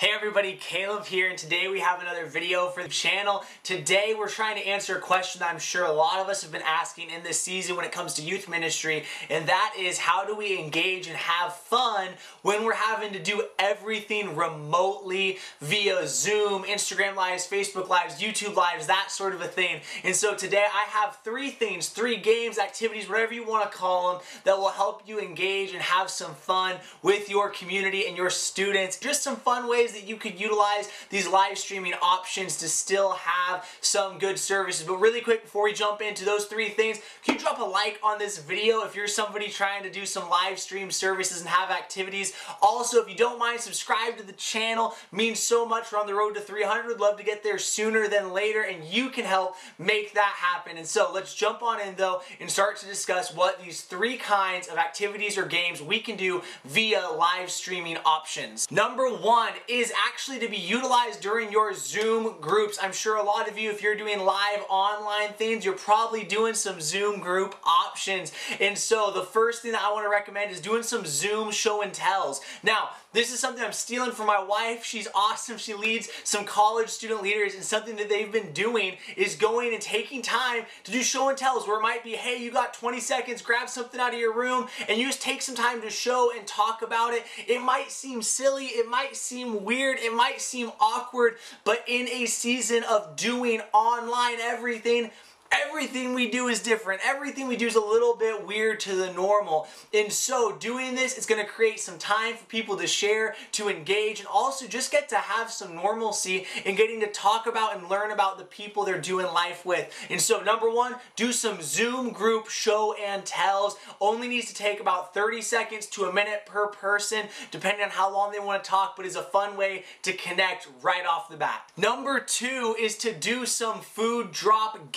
Hey everybody, Caleb here, and today we have another video for the channel. Today we're trying to answer a question that I'm sure a lot of us have been asking in this season when it comes to youth ministry, and that is how do we engage and have fun when we're having to do everything remotely via Zoom, Instagram Lives, Facebook Lives, YouTube Lives, that sort of a thing. And so today I have three things, three games, activities, whatever you want to call them, that will help you engage and have some fun with your community and your students. Just some fun ways ways that you could utilize these live streaming options to still have some good services. But really quick, before we jump into those three things, can you drop a like on this video if you're somebody trying to do some live stream services and have activities? Also, if you don't mind, subscribe to the channel. It means so much. We're on the road to 300. Love to get there sooner than later, and you can help make that happen. And so let's jump on in though and start to discuss what these three kinds of activities or games we can do via live streaming options. Number one is is actually to be utilized during your Zoom groups. I'm sure a lot of you, if you're doing live online things, you're probably doing some Zoom group options. And so the first thing that I want to recommend is doing some Zoom show and tells. Now, this is something I'm stealing from my wife. She's awesome. She leads some college student leaders and something that they've been doing is going and taking time to do show and tells where it might be, hey, you got 20 seconds, grab something out of your room and you just take some time to show and talk about it. It might seem silly. It might seem weird. It might seem awkward, but in a season of doing online everything, Everything we do is different. Everything we do is a little bit weird to the normal. And so doing this is going to create some time for people to share, to engage, and also just get to have some normalcy in getting to talk about and learn about the people they're doing life with. And so number one, do some Zoom group show and tells. Only needs to take about 30 seconds to a minute per person, depending on how long they want to talk, but is a fun way to connect right off the bat. Number two is to do some food drop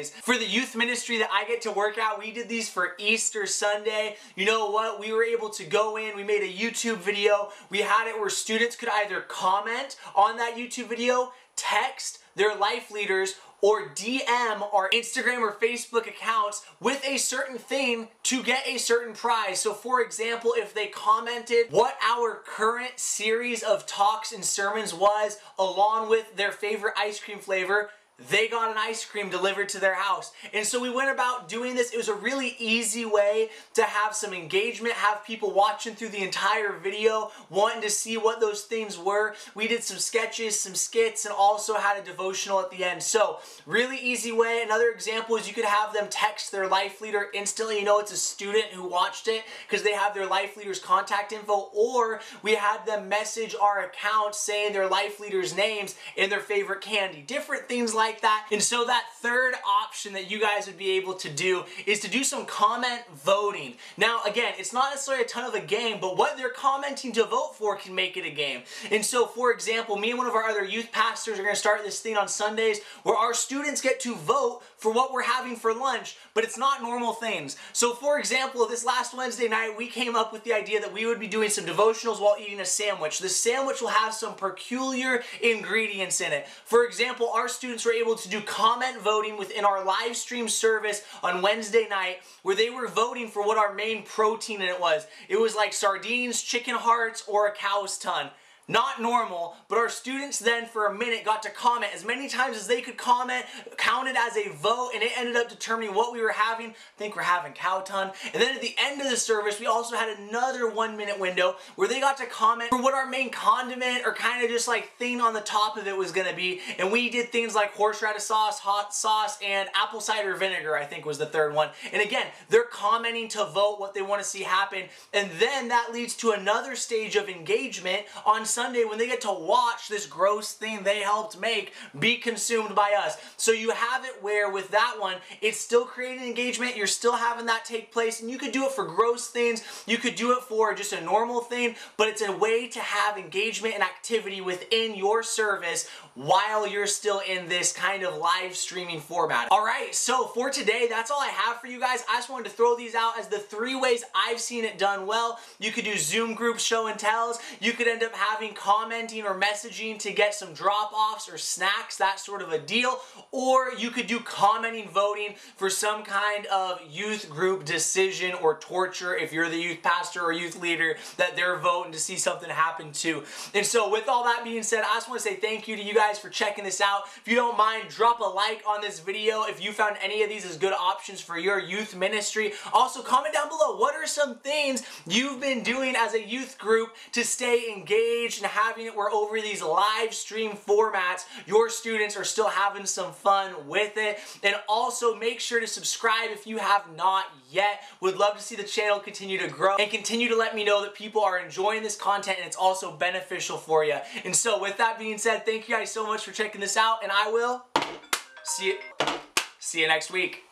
For the youth ministry that I get to work at, we did these for Easter Sunday. You know what? We were able to go in, we made a YouTube video. We had it where students could either comment on that YouTube video, text their life leaders, or DM our Instagram or Facebook accounts with a certain thing to get a certain prize. So for example, if they commented what our current series of talks and sermons was along with their favorite ice cream flavor, they got an ice cream delivered to their house. And so we went about doing this. It was a really easy way to have some engagement, have people watching through the entire video, wanting to see what those themes were. We did some sketches, some skits, and also had a devotional at the end. So really easy way. Another example is you could have them text their life leader instantly. You know it's a student who watched it because they have their life leader's contact info. Or we had them message our account saying their life leader's names and their favorite candy. Different things like like that. And so that third option that you guys would be able to do is to do some comment voting. Now, again, it's not necessarily a ton of a game, but what they're commenting to vote for can make it a game. And so, for example, me and one of our other youth pastors are going to start this thing on Sundays where our students get to vote for what we're having for lunch, but it's not normal things. So, for example, this last Wednesday night, we came up with the idea that we would be doing some devotionals while eating a sandwich. The sandwich will have some peculiar ingredients in it. For example, our students were able to do comment voting within our live stream service on Wednesday night where they were voting for what our main protein in it was. It was like sardines, chicken hearts, or a cow's tongue not normal, but our students then for a minute got to comment as many times as they could comment, counted as a vote, and it ended up determining what we were having. I think we're having cow. And then at the end of the service, we also had another one minute window where they got to comment for what our main condiment or kind of just like thing on the top of it was gonna be. And we did things like horseradish sauce, hot sauce, and apple cider vinegar, I think was the third one. And again, they're commenting to vote what they want to see happen. And then that leads to another stage of engagement on Sunday when they get to watch this gross thing they helped make be consumed by us. So you have it where with that one, it's still creating engagement, you're still having that take place, and you could do it for gross things, you could do it for just a normal thing, but it's a way to have engagement and activity within your service while you're still in this kind of live streaming format. All right, so for today, that's all I have for you guys. I just wanted to throw these out as the three ways I've seen it done well. You could do Zoom group show and tells. You could end up having having commenting or messaging to get some drop-offs or snacks, that sort of a deal. Or you could do commenting voting for some kind of youth group decision or torture if you're the youth pastor or youth leader that they're voting to see something happen to. And so with all that being said, I just want to say thank you to you guys for checking this out. If you don't mind, drop a like on this video if you found any of these as good options for your youth ministry. Also, comment down below, what are some things you've been doing as a youth group to stay engaged and having it where over these live stream formats, your students are still having some fun with it. And also make sure to subscribe if you have not yet. Would love to see the channel continue to grow and continue to let me know that people are enjoying this content and it's also beneficial for you. And so with that being said, thank you guys so much for checking this out and I will see you, see you next week.